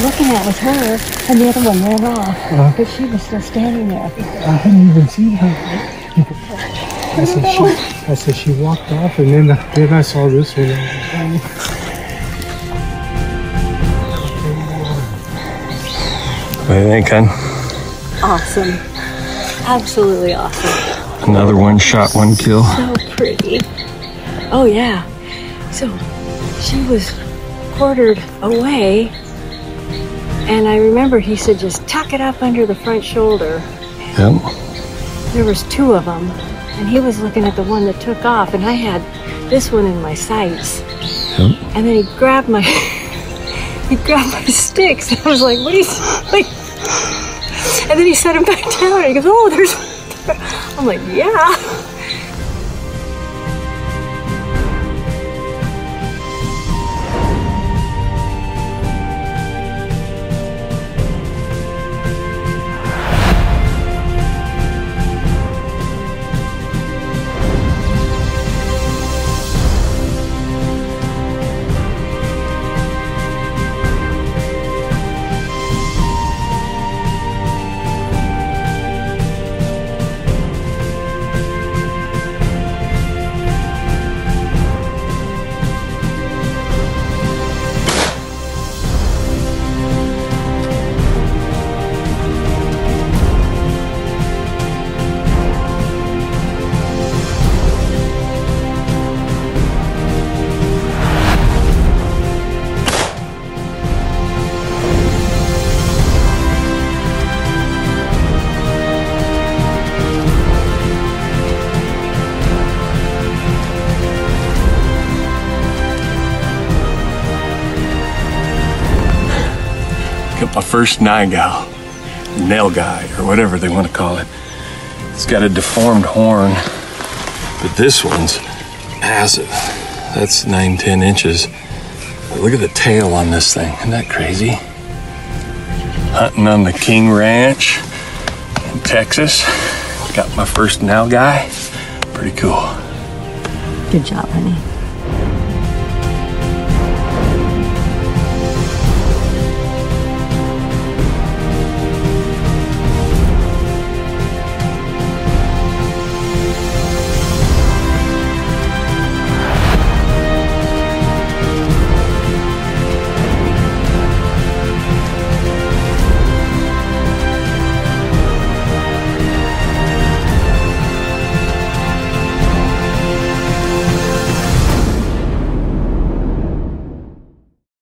looking at was her, and the other one ran off, Uh. but she was still standing there. I hadn't even seen her. I said she, I said she walked off, and then then I saw this one. What do you think, hun? Awesome, absolutely awesome. Another one shot, one kill. So pretty. Oh yeah. So she was quartered away, and I remember he said just tuck it up under the front shoulder. Yep. There was two of them, and he was looking at the one that took off, and I had this one in my sights. Yep. And then he grabbed my he grabbed my sticks. And I was like, what are you like, And then he set him back down and he goes, Oh, there's one there." I'm like, yeah. Got my first Nigal, nail guy, or whatever they want to call it. It's got a deformed horn, but this one's massive. That's nine, ten inches. But look at the tail on this thing. Isn't that crazy? Hunting on the King Ranch in Texas. Got my first now guy. Pretty cool. Good job, honey.